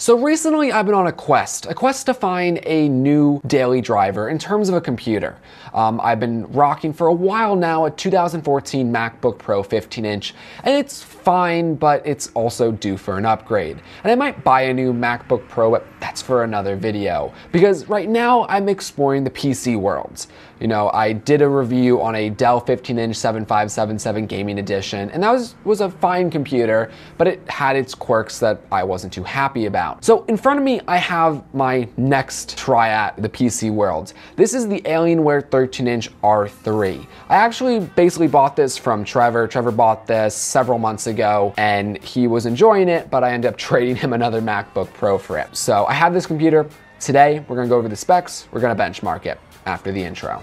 So recently I've been on a quest, a quest to find a new daily driver in terms of a computer. Um, I've been rocking for a while now a 2014 MacBook Pro 15 inch, and it's fine, but it's also due for an upgrade. And I might buy a new MacBook Pro, but that's for another video. Because right now I'm exploring the PC world. You know, I did a review on a Dell 15 inch 7577 gaming edition, and that was, was a fine computer, but it had its quirks that I wasn't too happy about. So in front of me, I have my next try at the PC world. This is the Alienware 13 inch R3. I actually basically bought this from Trevor. Trevor bought this several months ago and he was enjoying it, but I ended up trading him another MacBook Pro for it. So I have this computer. Today, we're gonna go over the specs, we're gonna benchmark it after the intro.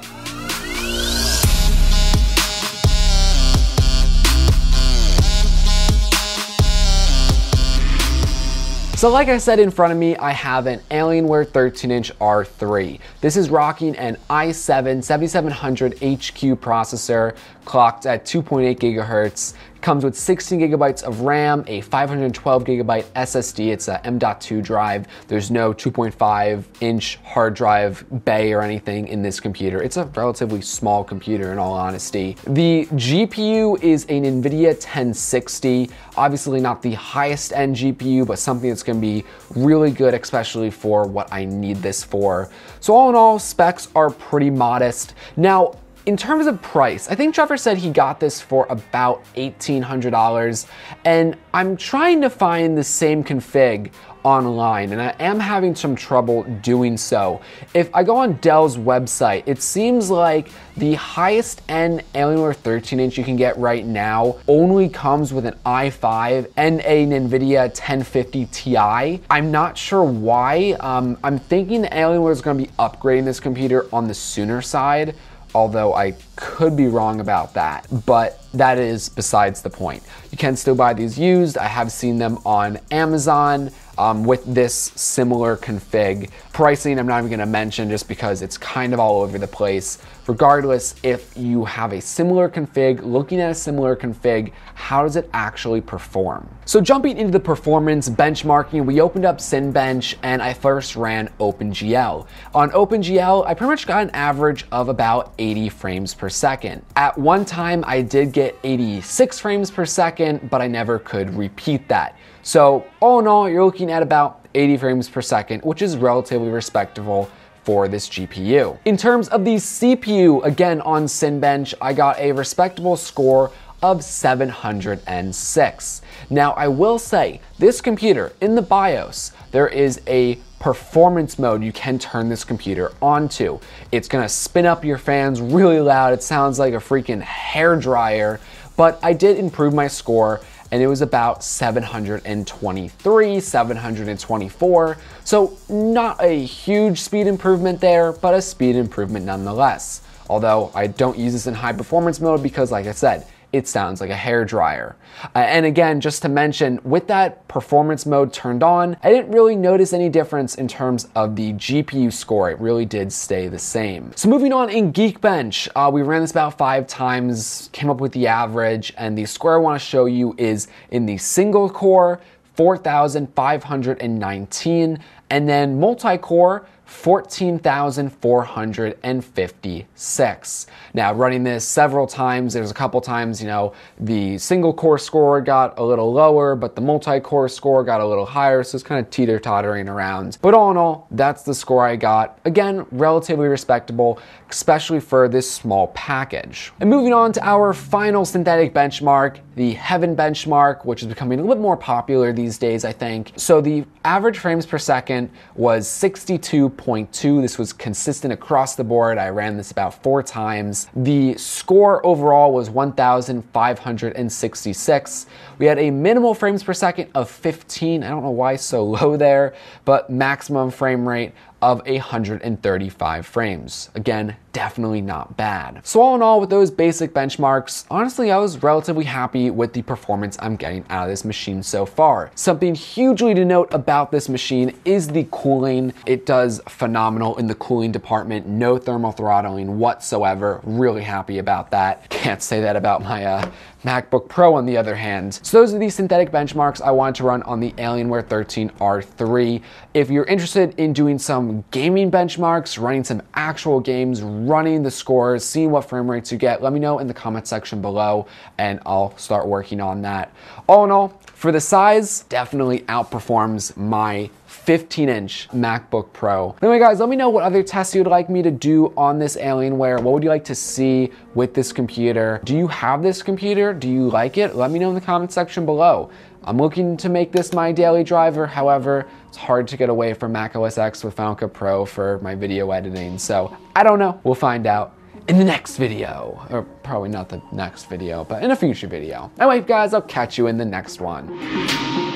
So like I said in front of me, I have an Alienware 13-inch R3. This is rocking an i7 7700 HQ processor clocked at 2.8 gigahertz Comes with 16 gigabytes of RAM, a 512 gigabyte SSD. It's a M.2 drive. There's no 2.5 inch hard drive bay or anything in this computer. It's a relatively small computer in all honesty. The GPU is an NVIDIA 1060. Obviously not the highest end GPU, but something that's gonna be really good, especially for what I need this for. So all in all, specs are pretty modest. Now, in terms of price, I think Trevor said he got this for about $1,800, and I'm trying to find the same config online, and I am having some trouble doing so. If I go on Dell's website, it seems like the highest end Alienware 13 inch you can get right now only comes with an i5 and a NVIDIA 1050 Ti. I'm not sure why. Um, I'm thinking the Alienware is gonna be upgrading this computer on the sooner side, although I could be wrong about that, but that is besides the point. You can still buy these used. I have seen them on Amazon um, with this similar config. Pricing, I'm not even gonna mention just because it's kind of all over the place. Regardless, if you have a similar config, looking at a similar config, how does it actually perform? So jumping into the performance benchmarking, we opened up Cinebench and I first ran OpenGL. On OpenGL, I pretty much got an average of about 80 frames per second. At one time, I did get 86 frames per second, but I never could repeat that. So all in all, you're looking at about 80 frames per second, which is relatively respectable for this GPU. In terms of the CPU, again on Cinebench, I got a respectable score of 706. Now I will say, this computer, in the BIOS, there is a performance mode you can turn this computer onto. It's gonna spin up your fans really loud, it sounds like a freaking hair dryer, but I did improve my score and it was about 723, 724. So not a huge speed improvement there, but a speed improvement nonetheless. Although I don't use this in high performance mode because like I said, it sounds like a hair dryer. Uh, and again, just to mention, with that performance mode turned on, I didn't really notice any difference in terms of the GPU score. It really did stay the same. So moving on in Geekbench, uh, we ran this about five times, came up with the average, and the score I wanna show you is in the single core, 4,519, and then multi-core, 14,456. Now, running this several times, there's a couple times, you know, the single core score got a little lower, but the multi core score got a little higher, so it's kind of teeter tottering around. But all in all, that's the score I got. Again, relatively respectable, especially for this small package. And moving on to our final synthetic benchmark, the Heaven benchmark, which is becoming a little more popular these days, I think. So the average frames per second was 62.2. This was consistent across the board. I ran this about four times. The score overall was 1,566. We had a minimal frames per second of 15. I don't know why so low there, but maximum frame rate of 135 frames. Again, definitely not bad. So all in all, with those basic benchmarks, honestly, I was relatively happy with the performance I'm getting out of this machine so far. Something hugely to note about this machine is the cooling. It does phenomenal in the cooling department, no thermal throttling whatsoever. Really happy about that. Can't say that about my uh, MacBook Pro on the other hand. So those are the synthetic benchmarks I wanted to run on the Alienware 13 R3. If you're interested in doing some gaming benchmarks, running some actual games, running the scores, seeing what frame rates you get, let me know in the comment section below and I'll start working on that. All in all, for the size, definitely outperforms my 15 inch MacBook Pro. Anyway guys, let me know what other tests you'd like me to do on this Alienware. What would you like to see with this computer? Do you have this computer? Do you like it? Let me know in the comment section below. I'm looking to make this my daily driver. However, it's hard to get away from Mac OS X with Final Cut Pro for my video editing. So I don't know. We'll find out in the next video. Or probably not the next video, but in a future video. Anyway, guys, I'll catch you in the next one.